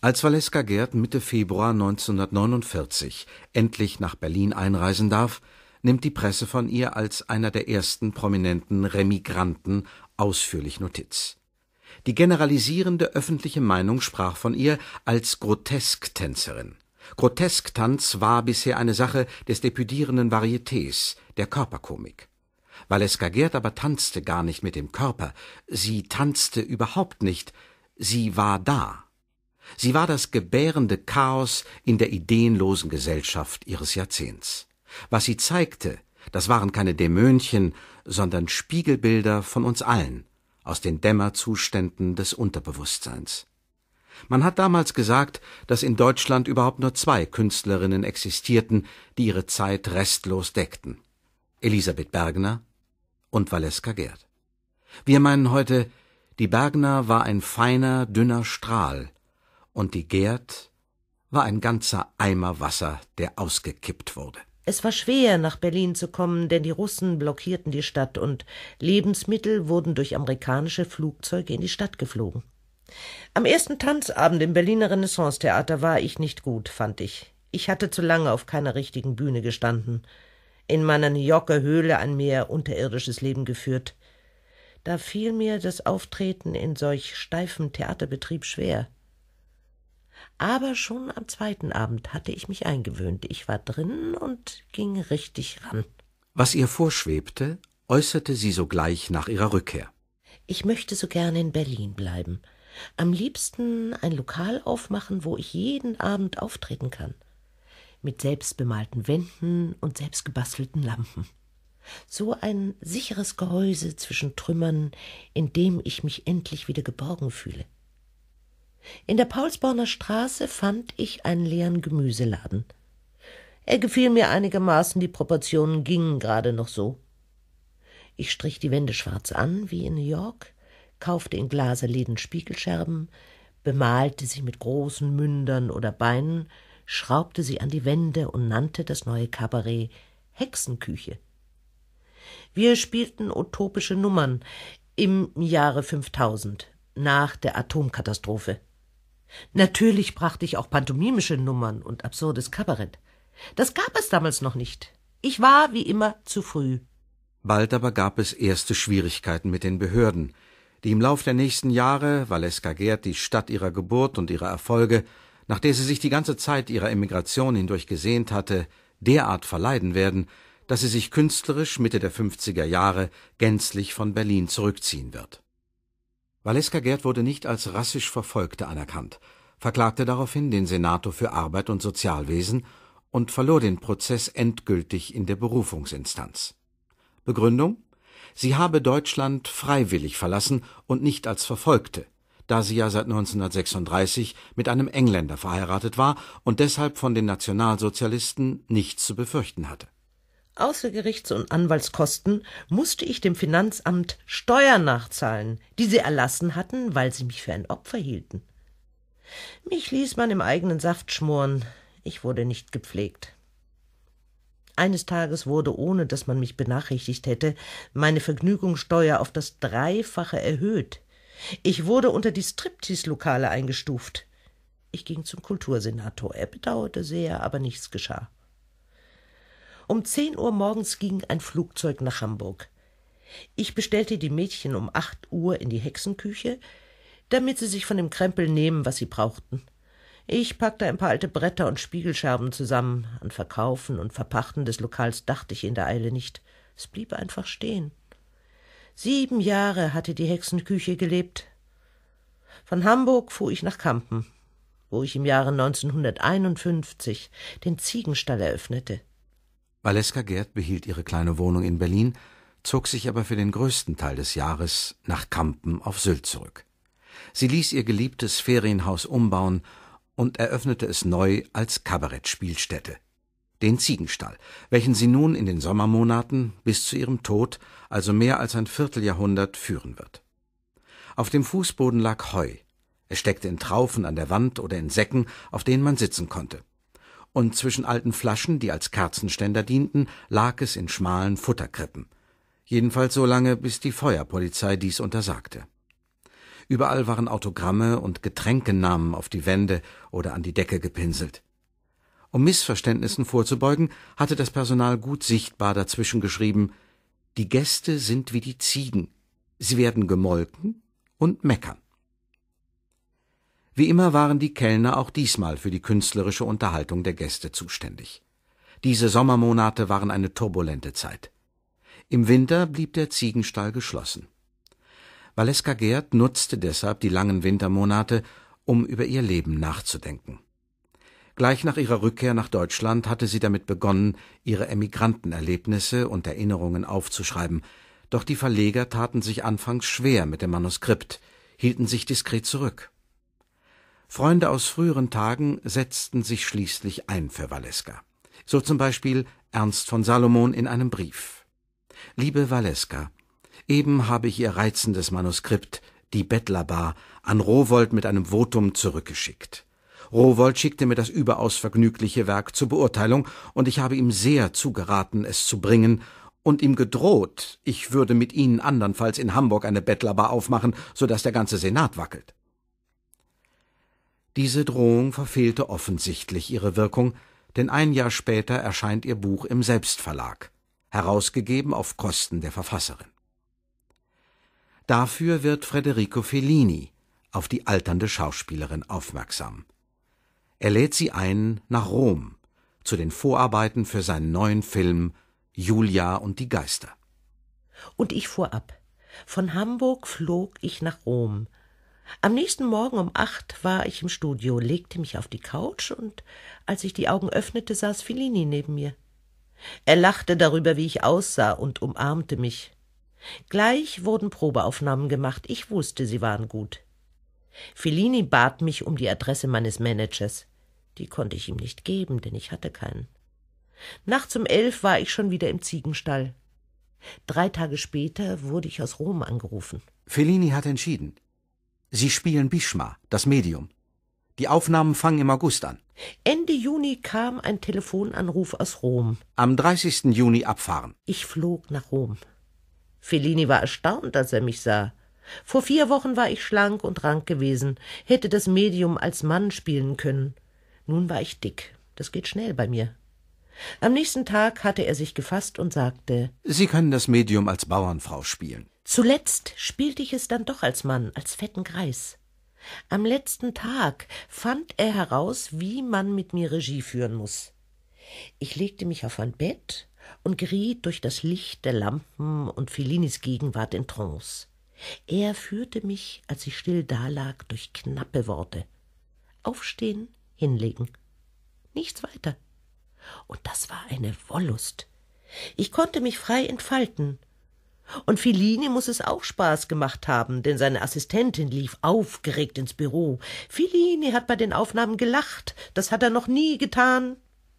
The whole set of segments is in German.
Als Valeska Gerd Mitte Februar 1949 endlich nach Berlin einreisen darf, nimmt die Presse von ihr als einer der ersten prominenten Remigranten ausführlich Notiz. Die generalisierende öffentliche Meinung sprach von ihr als Grotesktänzerin. Grotesktanz war bisher eine Sache des debütierenden Varietés, der Körperkomik. Valeska Gerd aber tanzte gar nicht mit dem Körper, sie tanzte überhaupt nicht, sie war da. Sie war das gebärende Chaos in der ideenlosen Gesellschaft ihres Jahrzehnts. Was sie zeigte, das waren keine Dämönchen, sondern Spiegelbilder von uns allen, aus den Dämmerzuständen des Unterbewusstseins. Man hat damals gesagt, dass in Deutschland überhaupt nur zwei Künstlerinnen existierten, die ihre Zeit restlos deckten. Elisabeth Bergner und Valeska Gerd. Wir meinen heute, die Bergner war ein feiner, dünner Strahl, und die Gerd war ein ganzer Eimer Wasser, der ausgekippt wurde. Es war schwer, nach Berlin zu kommen, denn die Russen blockierten die Stadt und Lebensmittel wurden durch amerikanische Flugzeuge in die Stadt geflogen. Am ersten Tanzabend im Berliner Renaissance-Theater war ich nicht gut, fand ich. Ich hatte zu lange auf keiner richtigen Bühne gestanden, in meiner New Yorker Höhle ein mehr unterirdisches Leben geführt. Da fiel mir das Auftreten in solch steifem Theaterbetrieb schwer. Aber schon am zweiten Abend hatte ich mich eingewöhnt. Ich war drin und ging richtig ran. Was ihr vorschwebte, äußerte sie sogleich nach ihrer Rückkehr. Ich möchte so gerne in Berlin bleiben. Am liebsten ein Lokal aufmachen, wo ich jeden Abend auftreten kann. Mit selbstbemalten Wänden und selbstgebastelten Lampen. So ein sicheres Gehäuse zwischen Trümmern, in dem ich mich endlich wieder geborgen fühle. In der Paulsborner Straße fand ich einen leeren Gemüseladen. Er gefiel mir einigermaßen, die Proportionen gingen gerade noch so. Ich strich die Wände schwarz an, wie in New York, kaufte in Glaserläden Spiegelscherben, bemalte sie mit großen Mündern oder Beinen, schraubte sie an die Wände und nannte das neue Kabarett Hexenküche. Wir spielten utopische Nummern im Jahre 5000, nach der Atomkatastrophe. Natürlich brachte ich auch pantomimische Nummern und absurdes Kabarett. Das gab es damals noch nicht. Ich war, wie immer, zu früh. Bald aber gab es erste Schwierigkeiten mit den Behörden, die im Lauf der nächsten Jahre Valeska Gerd die Stadt ihrer Geburt und ihrer Erfolge, nach der sie sich die ganze Zeit ihrer Emigration hindurch gesehnt hatte, derart verleiden werden, dass sie sich künstlerisch Mitte der 50er Jahre gänzlich von Berlin zurückziehen wird. Valeska Gerd wurde nicht als rassisch Verfolgte anerkannt, verklagte daraufhin den Senator für Arbeit und Sozialwesen und verlor den Prozess endgültig in der Berufungsinstanz. Begründung Sie habe Deutschland freiwillig verlassen und nicht als Verfolgte, da sie ja seit 1936 mit einem Engländer verheiratet war und deshalb von den Nationalsozialisten nichts zu befürchten hatte Außer Gerichts- und Anwaltskosten musste ich dem Finanzamt Steuern nachzahlen, die sie erlassen hatten, weil sie mich für ein Opfer hielten. Mich ließ man im eigenen Saft schmoren, ich wurde nicht gepflegt. Eines Tages wurde, ohne dass man mich benachrichtigt hätte, meine Vergnügungssteuer auf das Dreifache erhöht. Ich wurde unter die Striptease-Lokale eingestuft. Ich ging zum Kultursenator. Er bedauerte sehr, aber nichts geschah. Um zehn Uhr morgens ging ein Flugzeug nach Hamburg. Ich bestellte die Mädchen um acht Uhr in die Hexenküche, damit sie sich von dem Krempel nehmen, was sie brauchten. Ich packte ein paar alte Bretter und Spiegelscherben zusammen. An Verkaufen und Verpachten des Lokals dachte ich in der Eile nicht. Es blieb einfach stehen. Sieben Jahre hatte die Hexenküche gelebt. Von Hamburg fuhr ich nach Kampen, wo ich im Jahre 1951 den Ziegenstall eröffnete. Valeska Gerd behielt ihre kleine Wohnung in Berlin, zog sich aber für den größten Teil des Jahres nach Kampen auf Sylt zurück. Sie ließ ihr geliebtes Ferienhaus umbauen und eröffnete es neu als Kabarettspielstätte. Den Ziegenstall, welchen sie nun in den Sommermonaten bis zu ihrem Tod, also mehr als ein Vierteljahrhundert, führen wird. Auf dem Fußboden lag Heu. Es steckte in Traufen an der Wand oder in Säcken, auf denen man sitzen konnte und zwischen alten Flaschen, die als Kerzenständer dienten, lag es in schmalen Futterkrippen. Jedenfalls so lange, bis die Feuerpolizei dies untersagte. Überall waren Autogramme und Getränkenamen auf die Wände oder an die Decke gepinselt. Um Missverständnissen vorzubeugen, hatte das Personal gut sichtbar dazwischen geschrieben Die Gäste sind wie die Ziegen. Sie werden gemolken und meckern. Wie immer waren die Kellner auch diesmal für die künstlerische Unterhaltung der Gäste zuständig. Diese Sommermonate waren eine turbulente Zeit. Im Winter blieb der Ziegenstall geschlossen. Valeska Gerd nutzte deshalb die langen Wintermonate, um über ihr Leben nachzudenken. Gleich nach ihrer Rückkehr nach Deutschland hatte sie damit begonnen, ihre Emigrantenerlebnisse und Erinnerungen aufzuschreiben, doch die Verleger taten sich anfangs schwer mit dem Manuskript, hielten sich diskret zurück. Freunde aus früheren Tagen setzten sich schließlich ein für Valeska. So zum Beispiel Ernst von Salomon in einem Brief. Liebe Valeska, eben habe ich ihr reizendes Manuskript Die Bettlerbar an Rowold mit einem Votum zurückgeschickt. Rowold schickte mir das überaus vergnügliche Werk zur Beurteilung, und ich habe ihm sehr zugeraten, es zu bringen, und ihm gedroht, ich würde mit Ihnen andernfalls in Hamburg eine Bettlerbar aufmachen, so dass der ganze Senat wackelt. Diese Drohung verfehlte offensichtlich ihre Wirkung, denn ein Jahr später erscheint ihr Buch im Selbstverlag, herausgegeben auf Kosten der Verfasserin. Dafür wird Federico Fellini auf die alternde Schauspielerin aufmerksam. Er lädt sie ein nach Rom zu den Vorarbeiten für seinen neuen Film Julia und die Geister. Und ich fuhr ab. Von Hamburg flog ich nach Rom. Am nächsten Morgen um acht war ich im Studio, legte mich auf die Couch und als ich die Augen öffnete, saß Fellini neben mir. Er lachte darüber, wie ich aussah und umarmte mich. Gleich wurden Probeaufnahmen gemacht. Ich wusste, sie waren gut. Fellini bat mich um die Adresse meines Managers. Die konnte ich ihm nicht geben, denn ich hatte keinen. Nachts um elf war ich schon wieder im Ziegenstall. Drei Tage später wurde ich aus Rom angerufen. Fellini hat entschieden. Sie spielen Bishma, das Medium. Die Aufnahmen fangen im August an. Ende Juni kam ein Telefonanruf aus Rom. Am 30. Juni abfahren. Ich flog nach Rom. Fellini war erstaunt, als er mich sah. Vor vier Wochen war ich schlank und rank gewesen, hätte das Medium als Mann spielen können. Nun war ich dick. Das geht schnell bei mir. Am nächsten Tag hatte er sich gefasst und sagte Sie können das Medium als Bauernfrau spielen. Zuletzt spielte ich es dann doch als Mann, als fetten Greis. Am letzten Tag fand er heraus, wie man mit mir Regie führen muss. Ich legte mich auf ein Bett und geriet durch das Licht der Lampen und Fellinis Gegenwart in Trance. Er führte mich, als ich still dalag, durch knappe Worte. Aufstehen, hinlegen. Nichts weiter. Und das war eine Wollust. Ich konnte mich frei entfalten. Und Fellini muss es auch Spaß gemacht haben, denn seine Assistentin lief aufgeregt ins Büro. Fellini hat bei den Aufnahmen gelacht. Das hat er noch nie getan.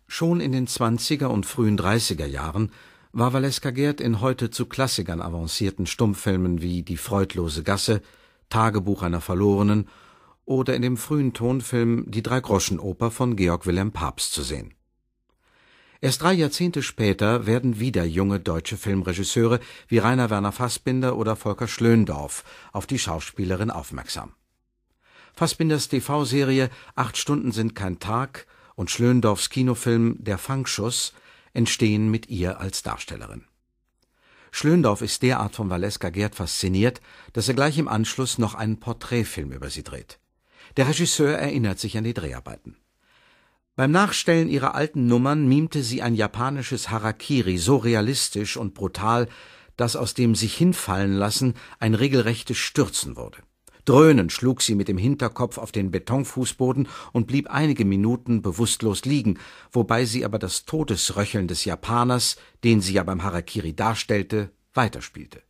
Schon in den zwanziger und frühen dreißiger Jahren war Valeska Gerd in heute zu Klassikern avancierten Stummfilmen wie Die freudlose Gasse, Tagebuch einer Verlorenen oder in dem frühen Tonfilm Die Dreigroschenoper von Georg Wilhelm Pabst zu sehen. Erst drei Jahrzehnte später werden wieder junge deutsche Filmregisseure wie Rainer Werner Fassbinder oder Volker Schlöndorff auf die Schauspielerin aufmerksam. Fassbinders TV-Serie Acht Stunden sind kein Tag und Schlöndorffs Kinofilm Der Fangschuss entstehen mit ihr als Darstellerin. Schlöndorff ist derart von Valeska Gerd fasziniert, dass er gleich im Anschluss noch einen Porträtfilm über sie dreht. Der Regisseur erinnert sich an die Dreharbeiten beim Nachstellen ihrer alten Nummern mimte sie ein japanisches Harakiri so realistisch und brutal, dass aus dem sich hinfallen lassen ein regelrechtes Stürzen wurde. Dröhnend schlug sie mit dem Hinterkopf auf den Betonfußboden und blieb einige Minuten bewusstlos liegen, wobei sie aber das Todesröcheln des Japaners, den sie ja beim Harakiri darstellte, weiterspielte.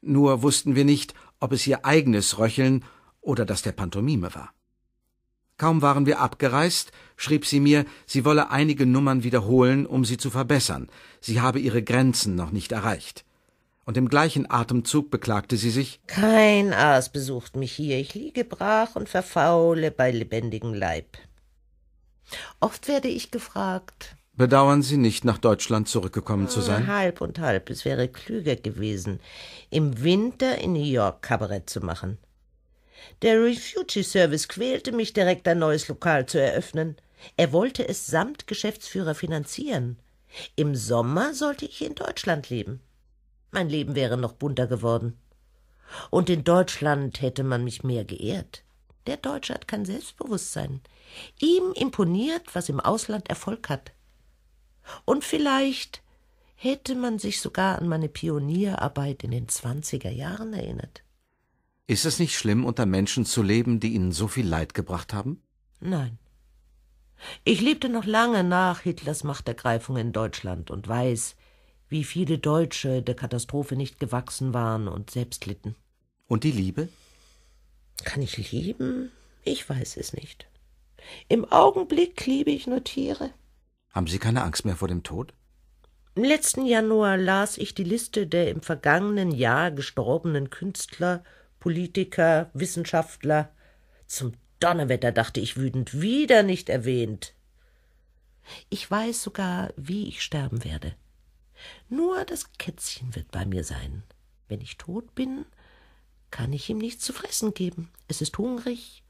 Nur wussten wir nicht, ob es ihr eigenes Röcheln oder das der Pantomime war. Kaum waren wir abgereist, schrieb sie mir, sie wolle einige Nummern wiederholen, um sie zu verbessern. Sie habe ihre Grenzen noch nicht erreicht. Und im gleichen Atemzug beklagte sie sich Kein Aas besucht mich hier, ich liege brach und verfaule bei lebendigem Leib. Oft werde ich gefragt. Bedauern Sie nicht, nach Deutschland zurückgekommen zu sein? Halb und halb. Es wäre klüger gewesen, im Winter in New York Kabarett zu machen. Der Refugee Service quälte mich direkt, ein neues Lokal zu eröffnen. Er wollte es samt Geschäftsführer finanzieren. Im Sommer sollte ich in Deutschland leben. Mein Leben wäre noch bunter geworden. Und in Deutschland hätte man mich mehr geehrt. Der Deutsche hat kein Selbstbewusstsein. Ihm imponiert, was im Ausland Erfolg hat. Und vielleicht hätte man sich sogar an meine Pionierarbeit in den zwanziger Jahren erinnert. Ist es nicht schlimm, unter Menschen zu leben, die Ihnen so viel Leid gebracht haben? Nein. Ich lebte noch lange nach Hitlers Machtergreifung in Deutschland und weiß, wie viele Deutsche der Katastrophe nicht gewachsen waren und selbst litten. Und die Liebe? Kann ich lieben? Ich weiß es nicht. Im Augenblick liebe ich nur Tiere. Haben Sie keine Angst mehr vor dem Tod? Im letzten Januar las ich die Liste der im vergangenen Jahr gestorbenen Künstler Politiker, Wissenschaftler. Zum Donnerwetter dachte ich wütend, wieder nicht erwähnt. Ich weiß sogar, wie ich sterben werde. Nur das Kätzchen wird bei mir sein. Wenn ich tot bin, kann ich ihm nichts zu fressen geben. Es ist hungrig.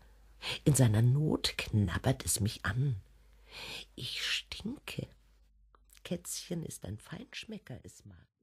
In seiner Not knabbert es mich an. Ich stinke. Kätzchen ist ein Feinschmecker, es mag.